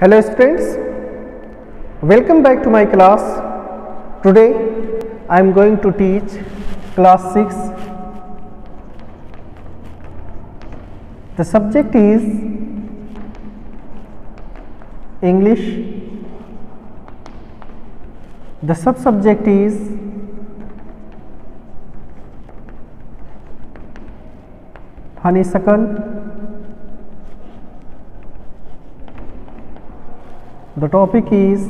Hello students, welcome back to my class. Today I am going to teach class 6. The subject is English. The sub-subject is honeysuckle. The topic is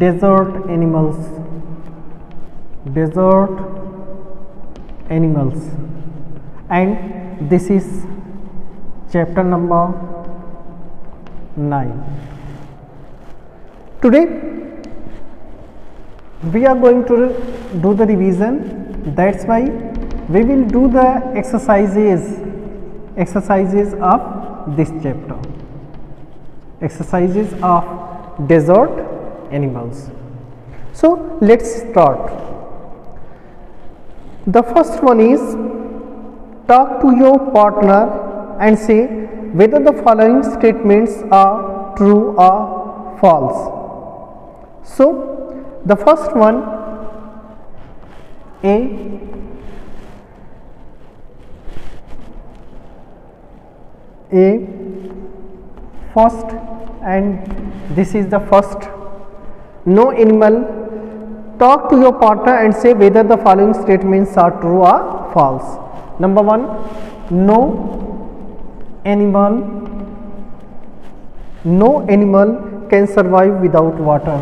desert animals. Desert animals, and this is chapter number 9. Today we are going to do the revision that's why we will do the exercises exercises of this chapter. Exercises of desert animals. So let's start. The first one is talk to your partner and say whether the following statements are true or false. So the first one a a first and this is the first. No animal talk to your partner and say whether the following statements are true or false. Number 1 no animal no animal can survive without water.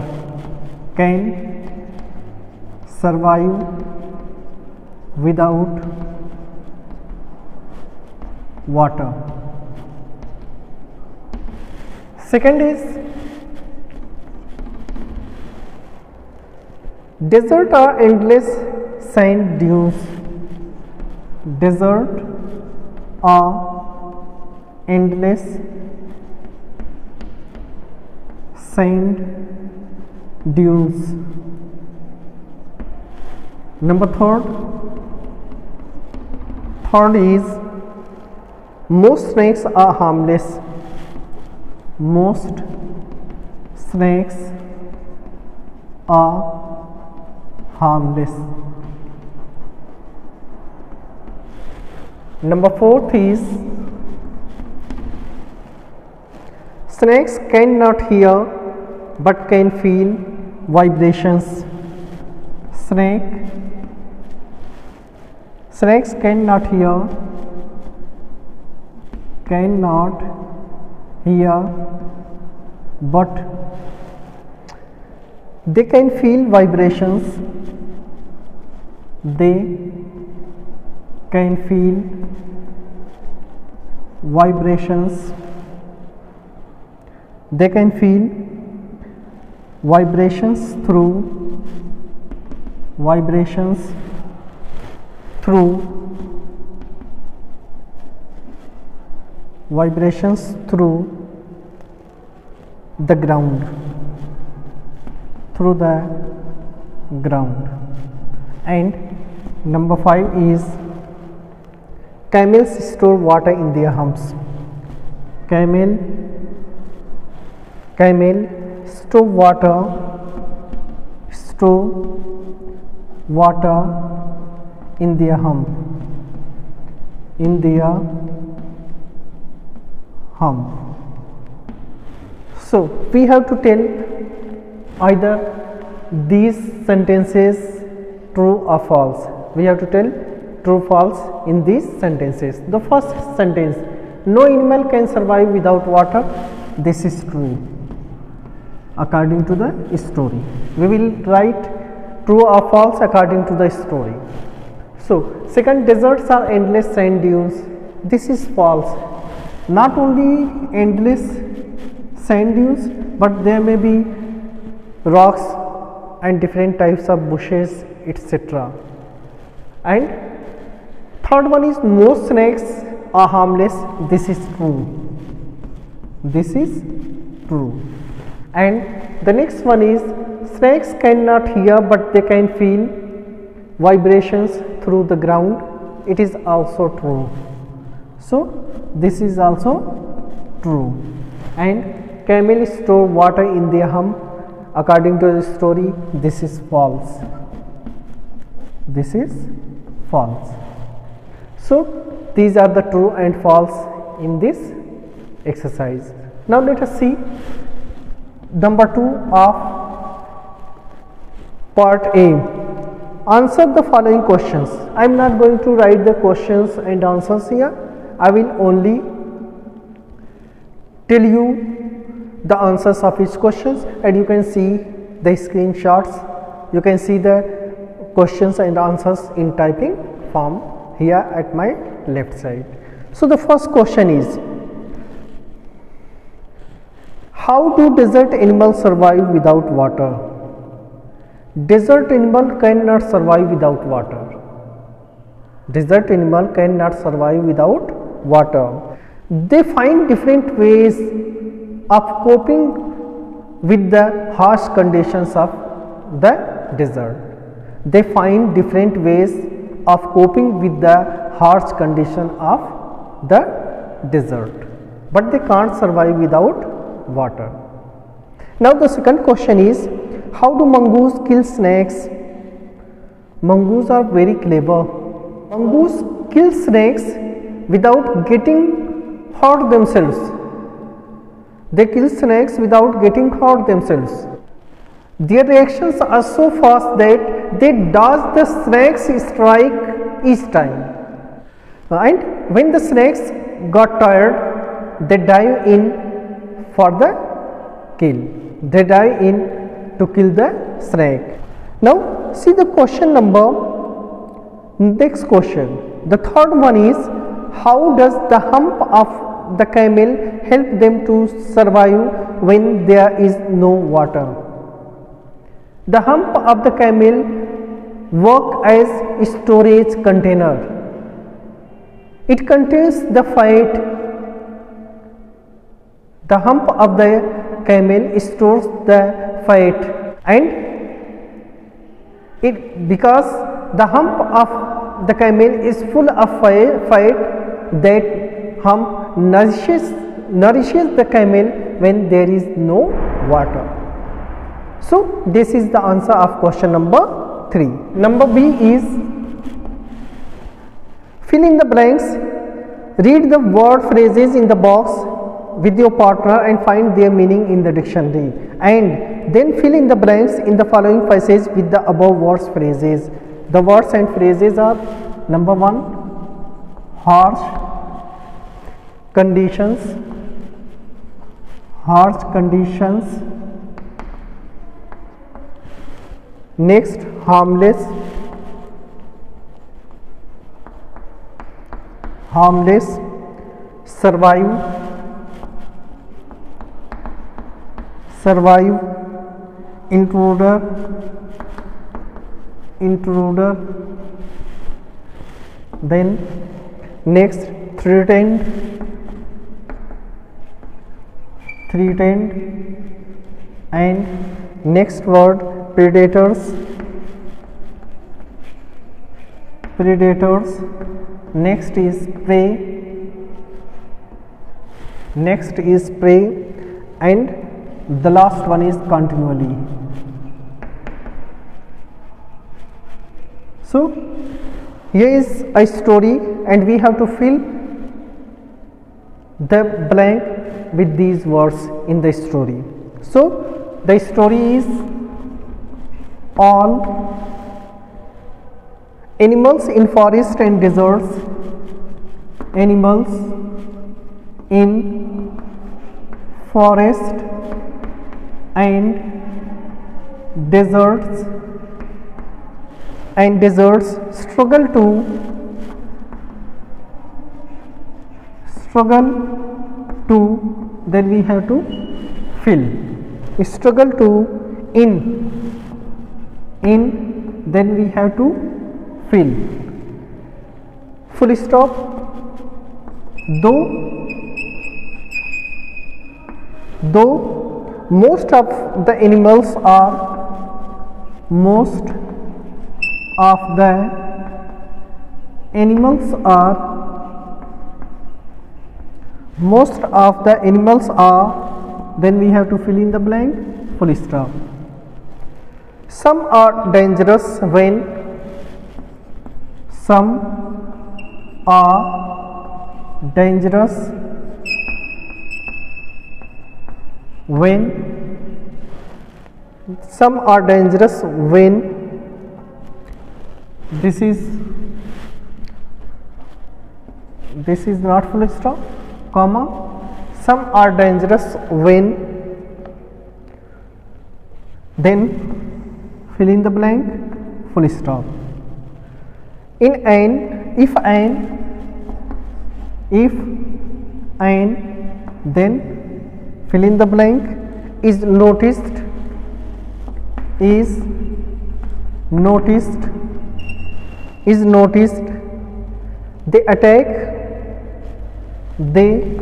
Can survive without water second is desert are endless sand dunes. Desert are endless sand dunes. Number third third is most snakes are harmless most snakes are harmless. Number fourth is snakes cannot hear but can feel vibrations. Snake snakes cannot hear cannot hear but they can feel vibrations. They can feel vibrations. They can feel vibrations through vibrations through vibrations through the ground. Through the ground. And number 5 is camels store water in their humps. Camel camel store water store water in their hump. In their hump so we have to tell either these sentences true or false. We have to tell true false in these sentences. The first sentence no animal can survive without water. This is true according to the story. We will write true or false according to the story. So second deserts are endless sand dunes. This is false not only endless sand dunes but there may be rocks and different types of bushes etc and third one is most snakes are harmless. This is true. This is true. And the next one is snakes cannot hear but they can feel vibrations through the ground. It is also true. So this is also true. And camel store water in their hump according to the story this is false. This is false. So these are the true and false in this exercise. Now let us see number 2 of part a. Answer the following questions. I am not going to write the questions and answers here i will only tell you the answers of each questions and you can see the screenshots. You can see the questions and answers in typing form here at my left side. So the first question is how do desert animals survive without water? Desert animal cannot survive without water. Desert animal cannot survive without water they find different ways of coping with the harsh conditions of the desert. They find different ways of coping with the harsh condition of the desert, but they can't survive without water. Now the second question is how do mongoose kill snakes? Mongoose are very clever. Mongoose kill snakes without getting hurt themselves they kill snakes without getting hurt themselves. Their reactions are so fast that they dodge the snake's strike each time. And when the snakes got tired, they dive in for the kill. They dive in to kill the snake. Now, see the question number, next question. The third one is, how does the hump of the camel help them to survive when there is no water. The hump of the camel work as storage container. It contains the fat. The hump of the camel stores the fat and it because the hump of the camel is full of fat that hump nourishes, nourishes the camel when there is no water. So, this is the answer of question number 3. Number B is fill in the blanks, read the word phrases in the box with your partner and find their meaning in the dictionary and then fill in the blanks in the following passage with the above words phrases. The words and phrases are number 1 harsh conditions harsh conditions next harmless harmless survive survive intruder intruder then next threatened threatened and next word predators. Predators. Next is prey. Next is prey. And the last one is continually. So here is a story and we have to fill the blank with these words in the story. So, the story is on animals in forest and deserts, animals in forest and deserts and deserts struggle to struggle to then we have to fill. Struggle to in in then we have to fill. Full stop. Though though most of the animals are most of the animals are most of the animals are then we have to fill in the blank full stop. Some are dangerous when some are dangerous when some are dangerous when this is this is not full stop comma some are dangerous when then fill in the blank full stop. In an if an if and then fill in the blank is noticed is noticed is noticed they attack they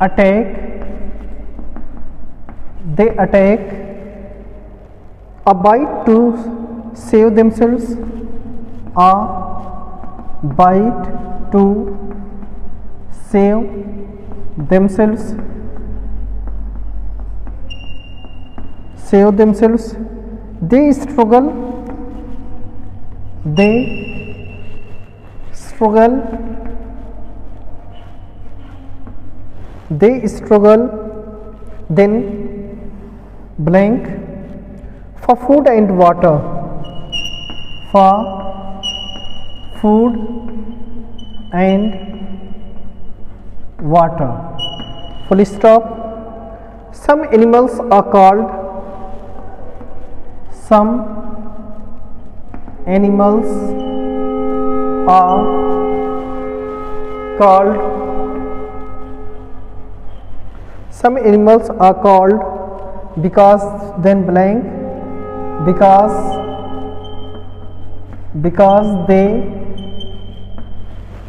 attack they attack a bite to save themselves a bite to save themselves save themselves. They struggle they struggle they struggle then blank for food and water for food and water. Full stop. Some animals are called some animals are called some animals are called because then blank because because they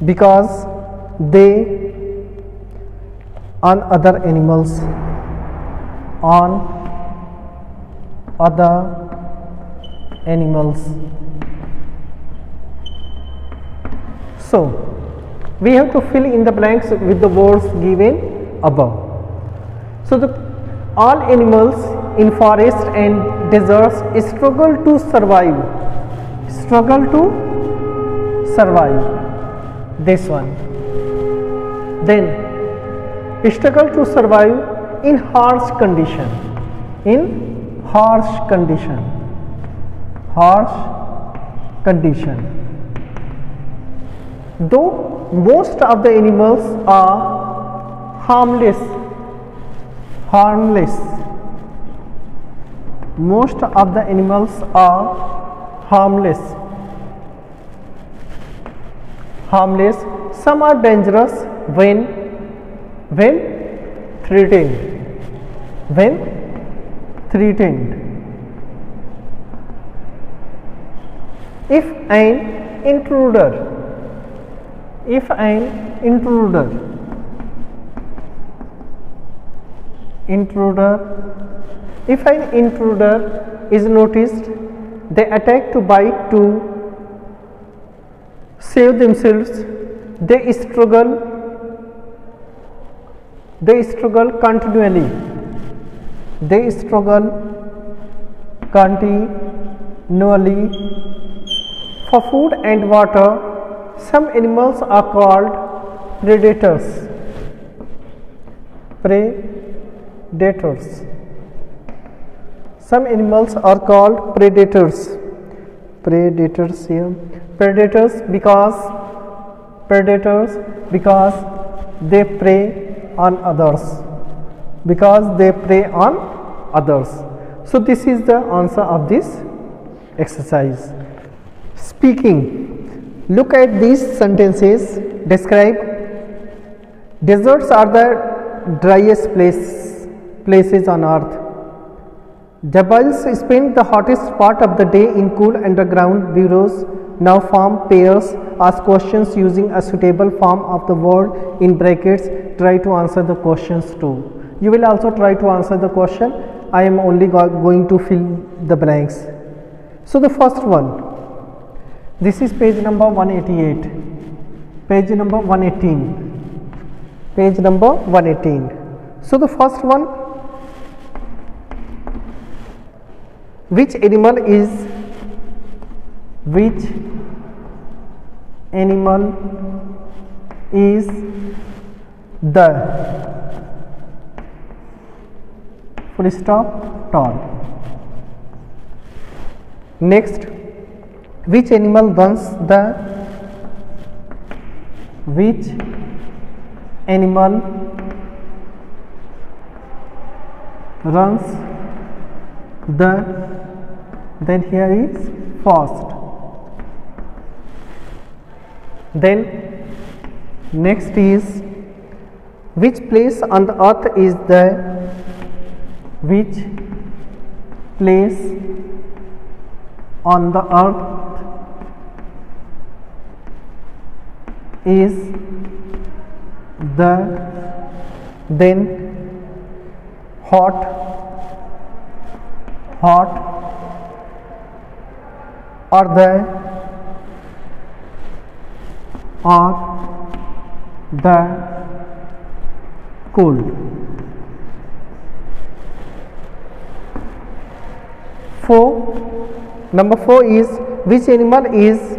because they on other animals on other animals. So we have to fill in the blanks with the words given above so the all animals in forest and deserts struggle to survive. Struggle to survive. This one. Then struggle to survive in harsh condition. In harsh condition. Harsh condition. Though most of the animals are harmless harmless. Most of the animals are harmless. Harmless some are dangerous when when threatened. When threatened. If an intruder if an intruder intruder. If an intruder is noticed they attack to bite to save themselves. They struggle they struggle continually. They struggle continually. For food and water some animals are called predators predators. Some animals are called predators. Predators here predators because predators because they prey on others. Because they prey on others. So this is the answer of this exercise. Speaking. Look at these sentences. Describe. Deserts are the driest place places on earth Devils spend the hottest part of the day in cool underground burrows. Now form pairs, ask questions using a suitable form of the word in brackets. Try to answer the questions too. You will also try to answer the question. I am only go going to fill the blanks. So the first one, this is page number 188, page number 118. page number 118 so the first one which animal is which animal is the full stop tall next which animal runs the which animal runs the then here is fast then next is which place on the earth is the which place on the earth is the then hot hot अर्ध और the cool four number four is which animal is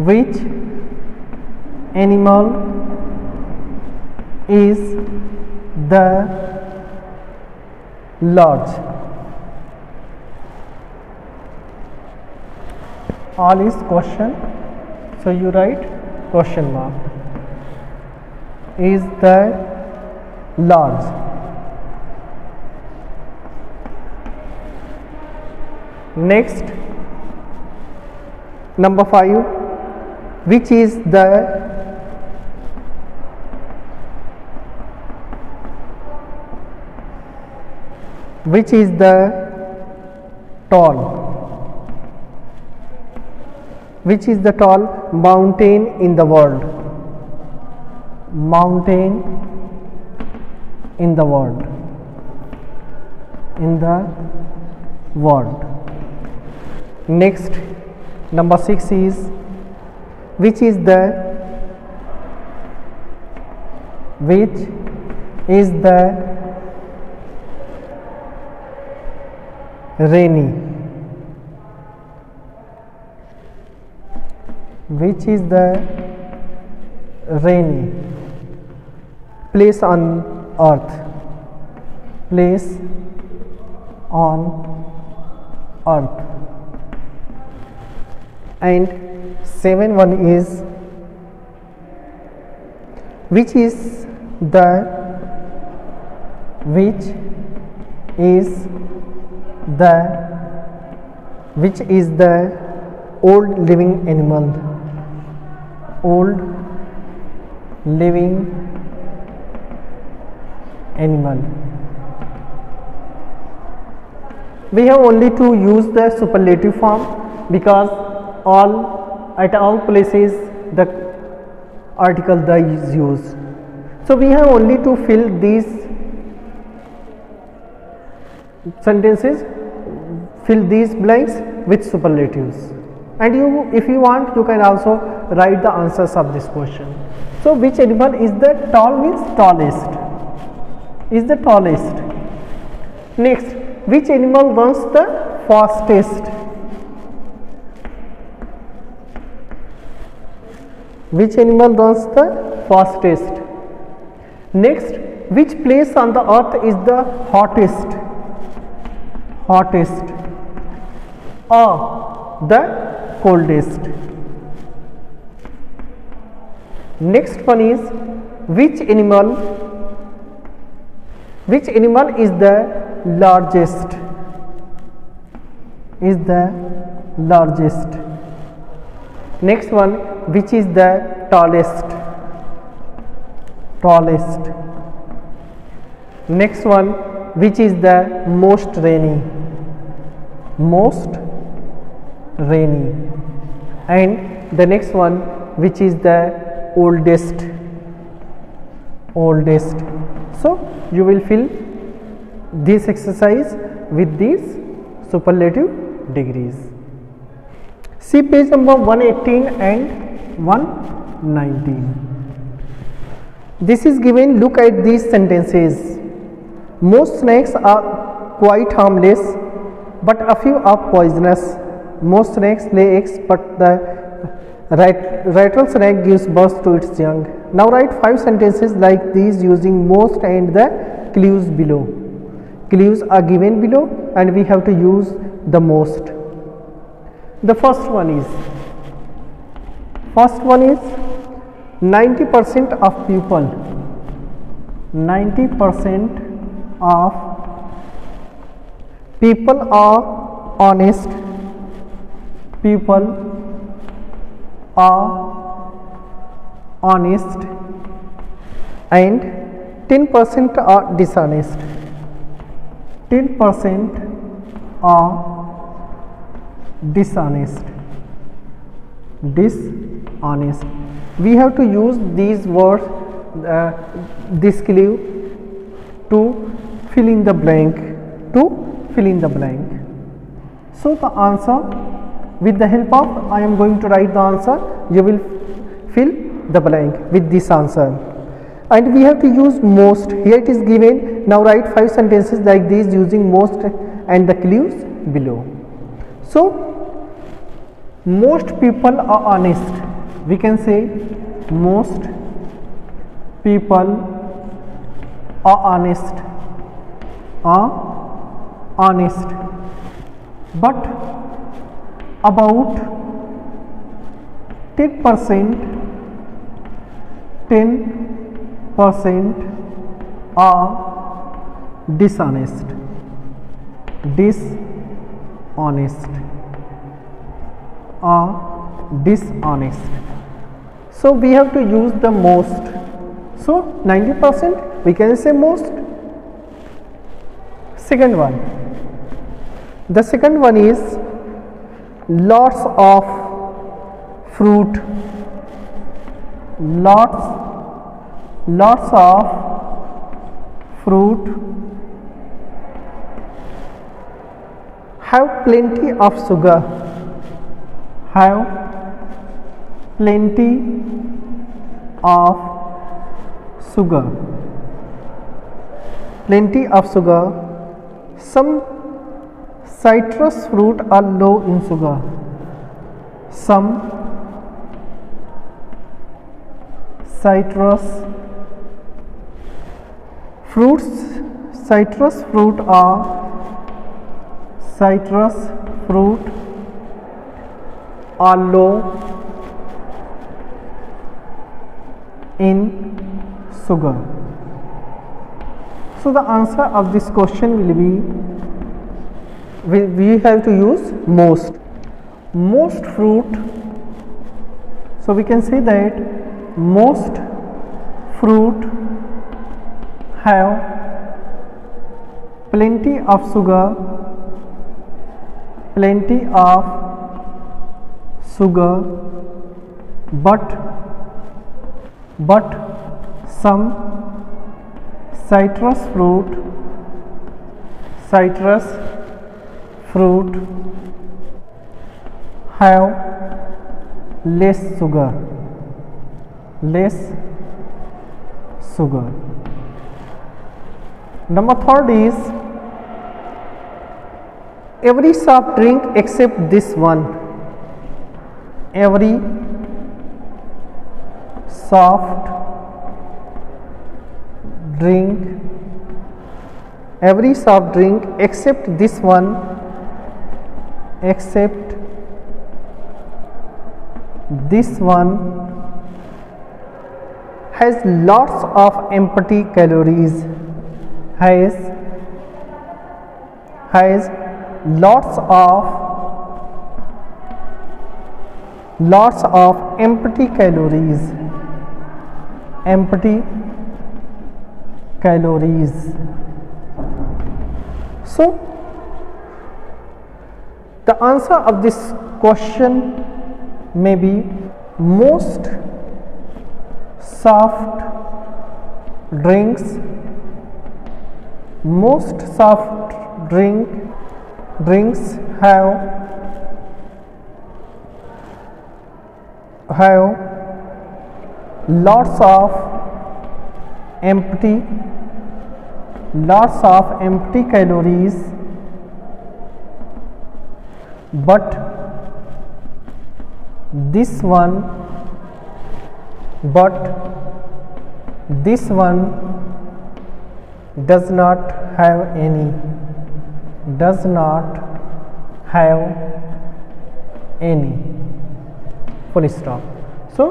which animal is the large all is question. So you write question mark. Is the large next. Number 5 which is the which is the tall which is the tall mountain in the world? Mountain in the world. In the world. Next number 6 is which is the which is the rainy which is the rainy place on earth? Place on earth. And seven one is which is the which is the which is the old living animal old living animal. We have only to use the superlative form because all at all places the article the is used. So we have only to fill these sentences fill these blanks with superlatives and you if you want you can also write the answers of this question. So which animal is the tall means tallest? Is the tallest. Next which animal runs the fastest? Which animal runs the fastest? Next which place on the earth is the hottest? Hottest. Or the coldest. Next one is which animal which animal is the largest? Is the largest. Next one which is the tallest? Tallest. Next one which is the most rainy? Most rainy. And the next one which is the oldest. Oldest. So you will fill this exercise with these superlative degrees. See page number 118 and 119 this is given look at these sentences. Most snakes are quite harmless but a few are poisonous most snakes lay eggs but the rattlesnake gives birth to its young. Now write five sentences like these using most and the clues below. Clues are given below and we have to use the most. The first one is first one is 90 percent of people 90 percent of people are honest people are honest and 10 percent are dishonest. 10 percent are dishonest. Dishonest. We have to use these words uh, this clue to fill in the blank to fill in the blank. So the answer with the help of I am going to write the answer. You will fill the blank with this answer. And we have to use most. Here it is given. Now write five sentences like this using most and the clues below. So most people are honest. We can say most people are honest. Are honest. But about 10 percent 10 percent are dishonest. Dishonest. Are dishonest. So we have to use the most. So 90 percent we can say most. Second one. The second one is lots of fruit lots lots of fruit. Have plenty of sugar. Have plenty of sugar. Plenty of sugar. Some citrus fruit are low in sugar. Some citrus fruits citrus fruit are citrus fruit are low in sugar. So the answer of this question will be we, we have to use most. Most fruit so we can say that most fruit have plenty of sugar plenty of sugar but but some citrus fruit citrus fruit have less sugar. Less sugar. Number third is every soft drink except this one every soft drink every soft drink except this one except this one has lots of empty calories has has lots of lots of empty calories empty calories. So the answer of this question may be most soft drinks most soft drink drinks have have lots of empty lots of empty calories but this one but this one does not have any does not have any. Full stop. So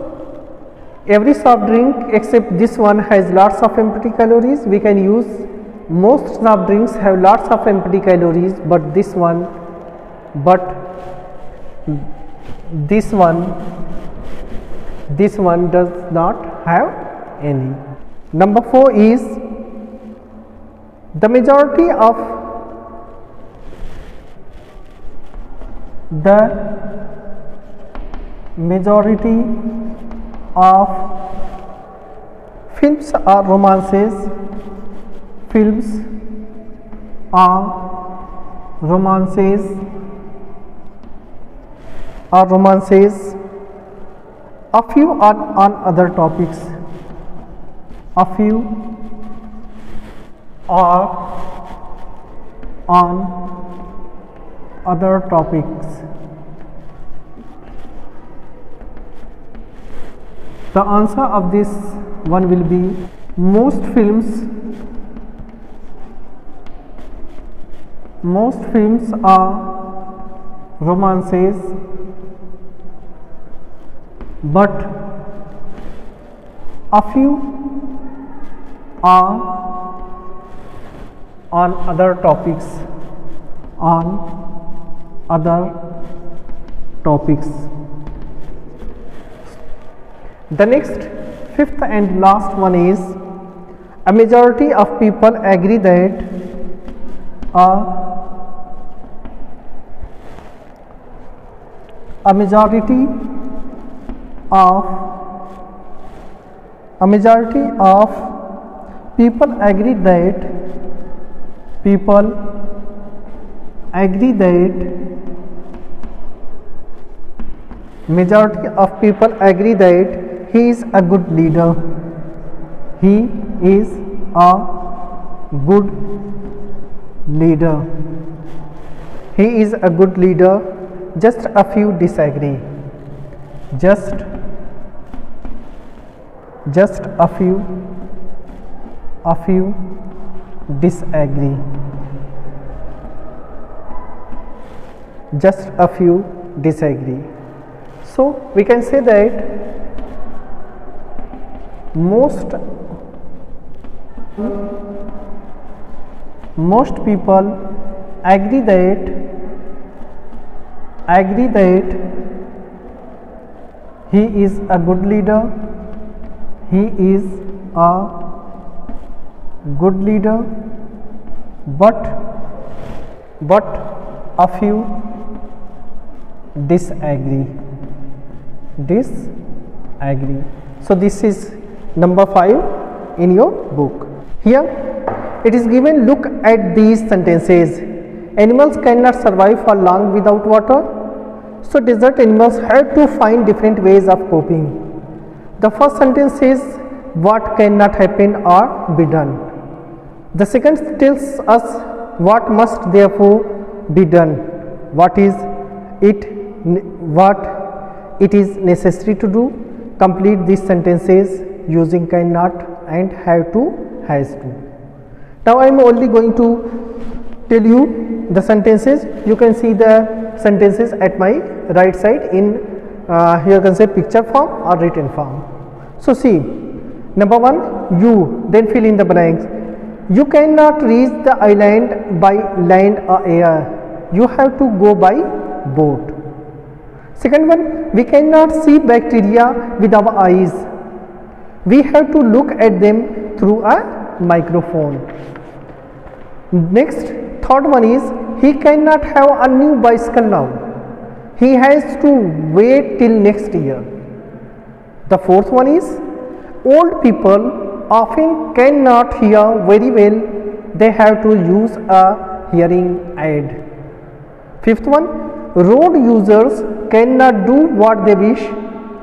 every soft drink except this one has lots of empty calories. We can use most soft drinks have lots of empty calories but this one but this one this one does not have any. Number 4 is the majority of the majority of films are romances films are romances are romances a few are on other topics. A few are on other topics. The answer of this one will be most films most films are romances but a few are on other topics on other topics. The next fifth and last one is a majority of people agree that a, a majority of a majority of people agree that people agree that majority of people agree that he is a good leader. He is a good leader. He is a good leader. Just a few disagree. Just just a few a few disagree. Just a few disagree. So we can say that most most people agree that agree that he is a good leader he is a good leader but but a few disagree. Disagree. So this is number 5 in your book. Here it is given look at these sentences. Animals cannot survive for long without water. So desert animals have to find different ways of coping the first sentence says what cannot happen or be done. The second tells us what must therefore be done? What is it what it is necessary to do? Complete these sentences using cannot and have to has to. Now i am only going to tell you the sentences. You can see the sentences at my right side in uh, here you can say picture form or written form so see number 1 you then fill in the blanks. You cannot reach the island by land or air. You have to go by boat. Second one we cannot see bacteria with our eyes. We have to look at them through a microphone. Next third one is he cannot have a new bicycle now. He has to wait till next year the fourth one is old people often cannot hear very well. They have to use a hearing aid. Fifth one road users cannot do what they wish.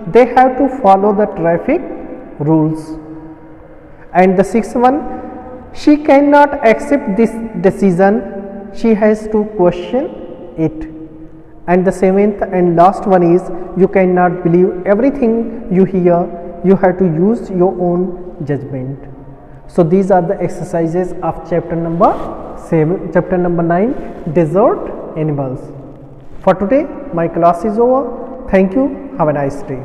They have to follow the traffic rules. And the sixth one she cannot accept this decision. She has to question it and the seventh and last one is you cannot believe everything you hear. You have to use your own judgment. So these are the exercises of chapter number 7 chapter number 9 desert animals. For today my class is over. Thank you. Have a nice day